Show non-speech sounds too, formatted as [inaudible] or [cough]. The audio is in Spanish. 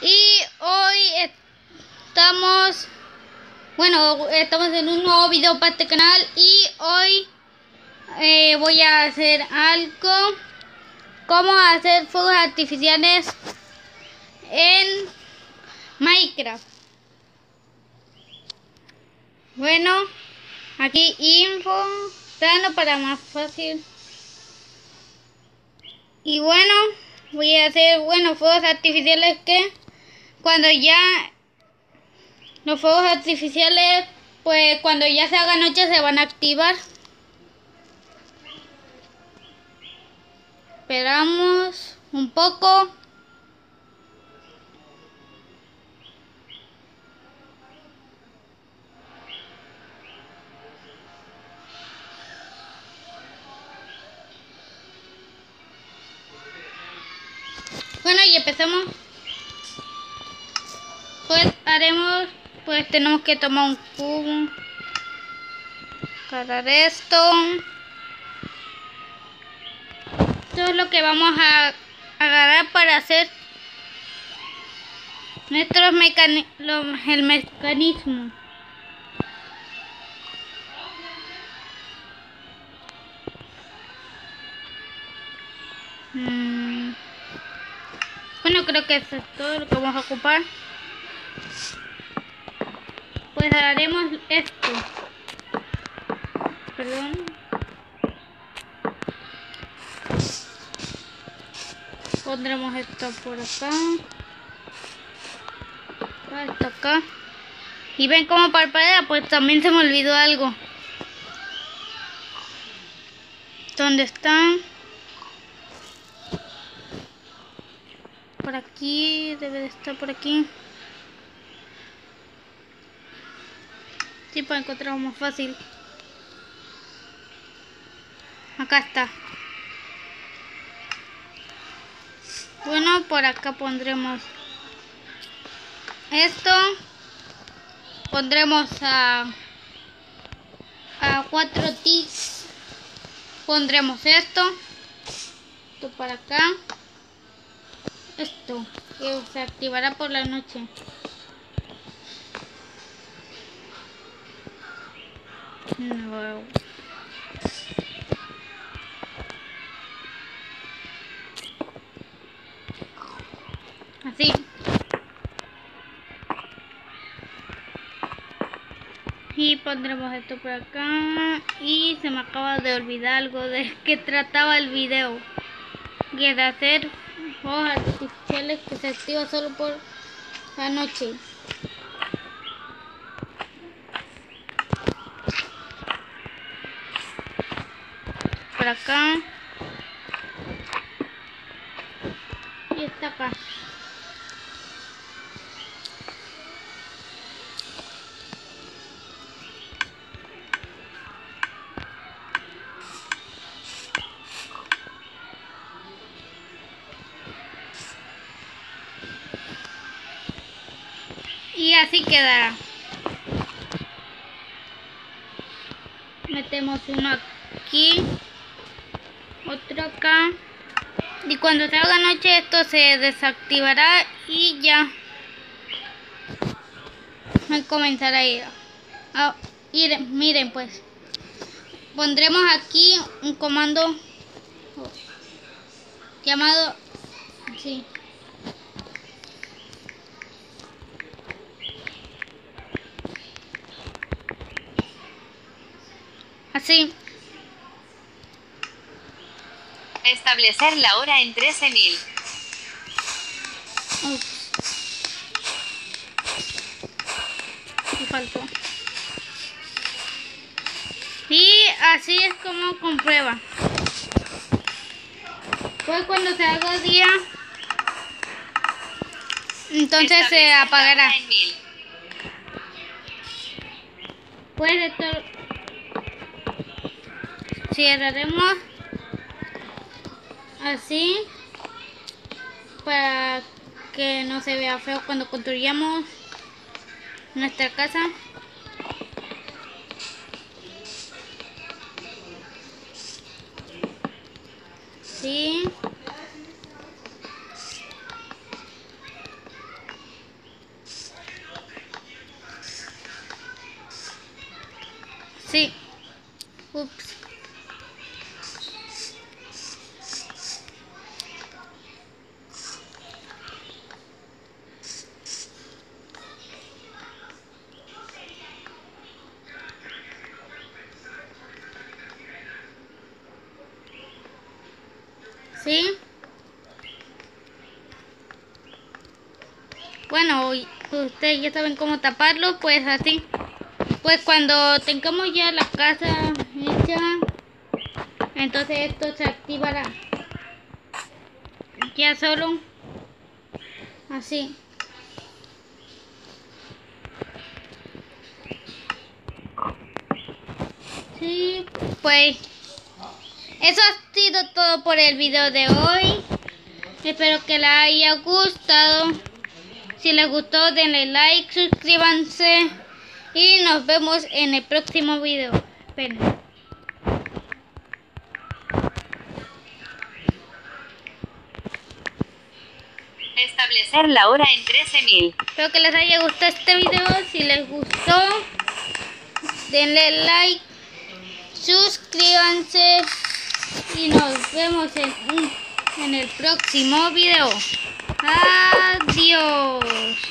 Y hoy estamos, bueno, estamos en un nuevo video para este canal y hoy eh, voy a hacer algo, cómo hacer fuegos artificiales en Minecraft. Bueno, aquí info, dando para más fácil. Y bueno, voy a hacer, bueno, fuegos artificiales que cuando ya los fuegos artificiales, pues cuando ya se haga noche se van a activar. Esperamos un poco. Bueno, y empezamos. Haremos, pues tenemos que tomar un cubo. Cargar esto. Esto es lo que vamos a agarrar para hacer nuestros mecani el mecanismo. Mm. Bueno, creo que eso es todo lo que vamos a ocupar. Pues haremos esto. Perdón. Pondremos esto por acá. Esto acá. Y ven cómo parpadea, pues también se me olvidó algo. ¿Dónde están? por aquí, debe de estar por aquí. Sí, para encontrarlo más fácil. Acá está. Bueno, por acá pondremos esto. Pondremos a, a 4 ticks. Pondremos esto. Esto para acá esto que se activará por la noche no. así y pondremos esto por acá y se me acaba de olvidar algo de [laughs] que trataba el video y de hacer fuegos artificiales que se activa solo por la noche. Acá. Y está acá. y así quedará metemos uno aquí otro acá. Y cuando se noche esto se desactivará y ya. Comenzará a ir a ir. Miren pues. Pondremos aquí un comando llamado así Así. Establecer la hora en 13.000. Me faltó. Y así es como comprueba. Pues cuando se haga día, entonces se apagará. Pues esto cerraremos así para que no se vea feo cuando construyamos nuestra casa. Sí. Sí. Ups. Bueno, ustedes ya saben cómo taparlo, pues así. Pues cuando tengamos ya la casa hecha, entonces esto se activará. Ya solo así. Sí, pues eso ha sido todo por el video de hoy. Espero que les haya gustado. Si les gustó, denle like, suscríbanse y nos vemos en el próximo video. Esperen. Establecer la hora en 13.000. Espero que les haya gustado este video. Si les gustó, denle like, suscríbanse y nos vemos en, en el próximo video. Adiós.